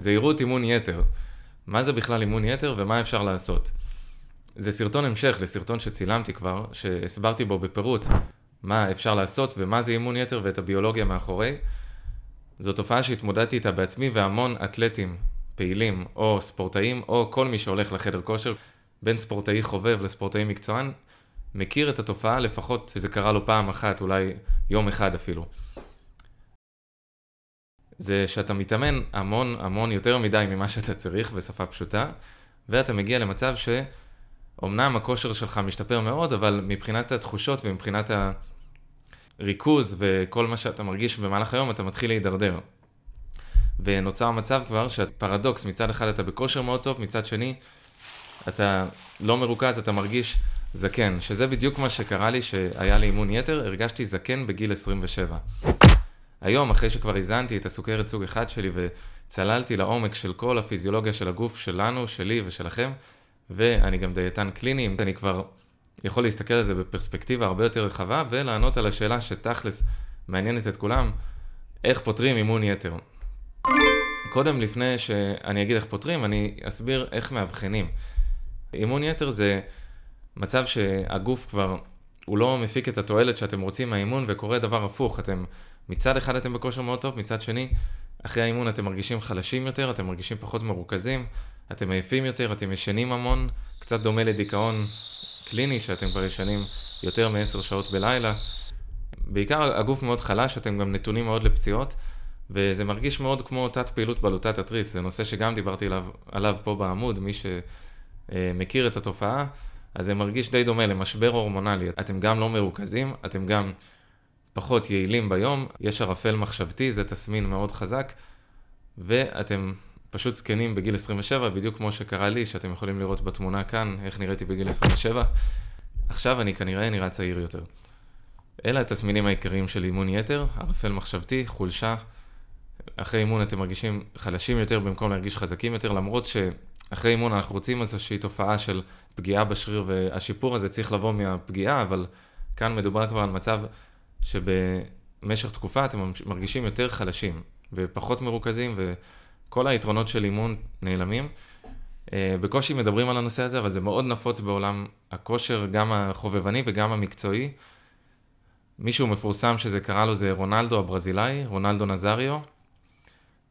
זהירות אימון יתר. מה זה בכלל אימון יתר ומה אפשר לעשות? זה סרטון המשך לסרטון שצילמתי כבר, שהסברתי בו בפירוט מה אפשר לעשות ומה זה אימון יתר ואת הביולוגיה מאחורי. זו תופעה שהתמודדתי איתה בעצמי והמון אתלטים פעילים או ספורטאים או כל מי שהולך לחדר כושר, בין ספורטאי חובב לספורטאי מקצוען, מכיר את התופעה לפחות שזה קרה לו פעם אחת, אולי יום אחד אפילו. זה שאתה מתאמן המון המון יותר מדי ממה שאתה צריך בשפה פשוטה, ואתה מגיע למצב שאומנם הכושר שלך משתפר מאוד, אבל מבחינת התחושות ומבחינת הריכוז וכל מה שאתה מרגיש במהלך היום, אתה מתחיל להידרדר. ונוצר מצב כבר שהפרדוקס, מצד אחד אתה בכושר מאוד טוב, מצד שני אתה לא מרוכז, אתה מרגיש זקן, שזה בדיוק מה שקרה לי שהיה לי אימון יתר, הרגשתי זקן בגיל 27. היום, אחרי שכבר איזנתי את הסוכרת סוג אחד שלי וצללתי לעומק של כל הפיזיולוגיה של הגוף שלנו, שלי ושלכם, ואני גם דיאטן קליני, אני כבר יכול להסתכל על זה בפרספקטיבה הרבה יותר רחבה ולענות על השאלה שתכלס מעניינת את כולם, איך פותרים אימון יתר. קודם, לפני שאני אגיד איך פותרים, אני אסביר איך מאבחנים. אימון יתר זה מצב שהגוף כבר, הוא לא מפיק את התועלת שאתם רוצים מהאימון וקורה דבר הפוך. אתם, מצד אחד אתם בכושר מאוד טוב, מצד שני, אחרי האימון אתם מרגישים חלשים יותר, אתם מרגישים פחות מרוכזים, אתם עייפים יותר, אתם ישנים המון, קצת דומה לדיכאון קליני, שאתם כבר ישנים יותר מעשר שעות בלילה. בעיקר הגוף מאוד חלש, אתם גם נתונים מאוד לפציעות. וזה מרגיש מאוד כמו תת פעילות בלוטת התריס, זה נושא שגם דיברתי עליו, עליו פה בעמוד, מי שמכיר את התופעה, אז זה מרגיש די דומה למשבר הורמונלי. אתם גם לא מרוכזים, אתם גם פחות יעילים ביום, יש ערפל מחשבתי, זה תסמין מאוד חזק, ואתם פשוט זקנים בגיל 27, בדיוק כמו שקרה לי, שאתם יכולים לראות בתמונה כאן, איך נראיתי בגיל 27. עכשיו אני כנראה נראה צעיר יותר. אלה התסמינים העיקריים של אימון יתר, ערפל מחשבתי, חולשה, אחרי אימון אתם מרגישים חלשים יותר במקום להרגיש חזקים יותר, למרות שאחרי אימון אנחנו רוצים איזושהי תופעה של פגיעה בשריר, והשיפור הזה צריך לבוא מהפגיעה, אבל כאן מדובר כבר על מצב שבמשך תקופה אתם מרגישים יותר חלשים ופחות מרוכזים, וכל היתרונות של אימון נעלמים. אה, בקושי מדברים על הנושא הזה, אבל זה מאוד נפוץ בעולם הכושר, גם החובבני וגם המקצועי. מישהו מפורסם שזה קרה לו זה רונלדו הברזילאי, רונלדו נזריו,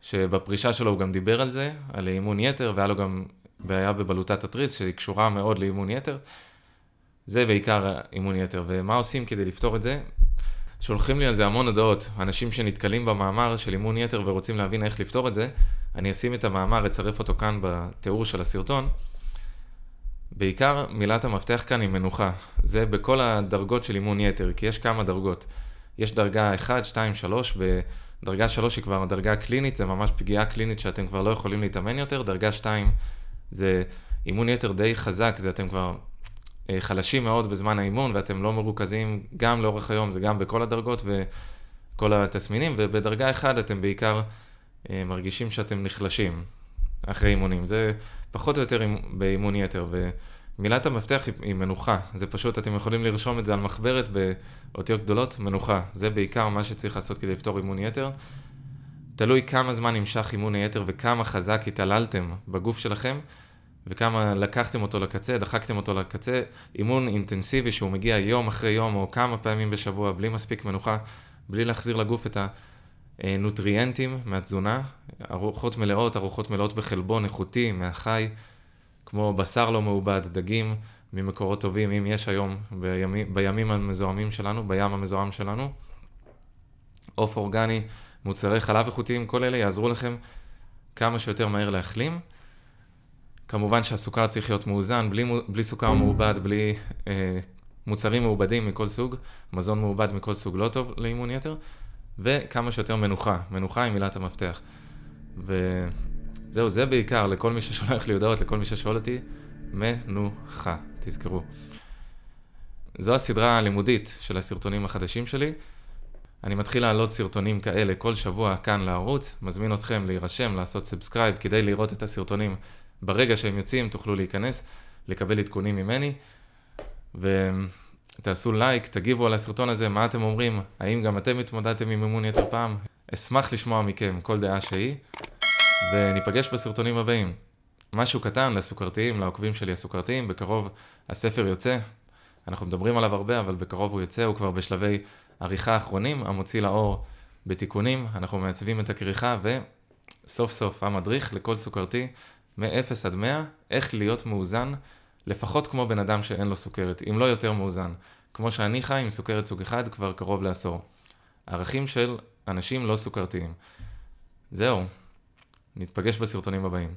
שבפרישה שלו הוא גם דיבר על זה, על אימון יתר, והיה לו גם בעיה בבלוטת התריס, שהיא קשורה מאוד לאימון יתר. זה בעיקר אימון יתר. ומה עושים כדי לפתור את זה? שולחים לי על זה המון הודעות, אנשים שנתקלים במאמר של אימון יתר ורוצים להבין איך לפתור את זה, אני אשים את המאמר, אצרף אותו כאן בתיאור של הסרטון. בעיקר מילת המפתח כאן היא מנוחה. זה בכל הדרגות של אימון יתר, כי יש כמה דרגות. יש דרגה 1, 2, 3, דרגה 3 היא כבר דרגה קלינית, זה ממש פגיעה קלינית שאתם כבר לא יכולים להתאמן יותר. דרגה 2 זה אימון יתר די חזק, זה אתם כבר אה, חלשים מאוד בזמן האימון ואתם לא מרוכזים גם לאורך היום, זה גם בכל הדרגות וכל התסמינים, ובדרגה 1 אתם בעיקר אה, מרגישים שאתם נחלשים אחרי אימונים. זה פחות או יותר באימון יתר. ו... מילת המפתח היא, היא מנוחה, זה פשוט, אתם יכולים לרשום את זה על מחברת באותיות גדולות, מנוחה. זה בעיקר מה שצריך לעשות כדי לפתור אימון יתר. תלוי כמה זמן נמשך אימון היתר וכמה חזק התעללתם בגוף שלכם, וכמה לקחתם אותו לקצה, דחקתם אותו לקצה. אימון אינטנסיבי שהוא מגיע יום אחרי יום או כמה פעמים בשבוע בלי מספיק מנוחה, בלי להחזיר לגוף את הנוטריאנטים מהתזונה, ארוחות מלאות, ארוחות מלאות בחלבון איכותי, מהחי. כמו בשר לא מעובד, דגים ממקורות טובים, אם יש היום בימים, בימים המזוהמים שלנו, בים המזוהם שלנו. עוף אורגני, מוצרי חלב איכותיים, כל אלה יעזרו לכם כמה שיותר מהר להחלים. כמובן שהסוכר צריך להיות מאוזן, בלי, בלי סוכר מעובד, בלי אה, מוצרים מעובדים מכל סוג, מזון מעובד מכל סוג לא טוב לאימון יתר, וכמה שיותר מנוחה, מנוחה היא מילת המפתח. ו... זהו, זה בעיקר לכל מי ששולח לי הודעות, לכל מי ששואל אותי, מנוחה, תזכרו. זו הסדרה הלימודית של הסרטונים החדשים שלי. אני מתחיל להעלות סרטונים כאלה כל שבוע כאן לערוץ, מזמין אתכם להירשם, לעשות subscribe כדי לראות את הסרטונים ברגע שהם יוצאים, תוכלו להיכנס, לקבל עדכונים ממני. ותעשו לייק, תגיבו על הסרטון הזה, מה אתם אומרים, האם גם אתם התמודדתם עם אימון יתר פעם? אשמח לשמוע מכם כל דעה שהיא. וניפגש בסרטונים הבאים. משהו קטן לסוכרתיים, לעוקבים שלי הסוכרתיים, בקרוב הספר יוצא. אנחנו מדברים עליו הרבה, אבל בקרוב הוא יוצא, הוא כבר בשלבי עריכה אחרונים, המוציא לאור בתיקונים, אנחנו מעצבים את הכריכה, וסוף סוף המדריך לכל סוכרתי, מ-0 עד 100, איך להיות מאוזן, לפחות כמו בן אדם שאין לו סוכרת, אם לא יותר מאוזן. כמו שאני חי עם סוכרת סוג 1 כבר קרוב לעשור. ערכים של אנשים לא סוכרתיים. זהו, נתפגש בסרטונים הבאים.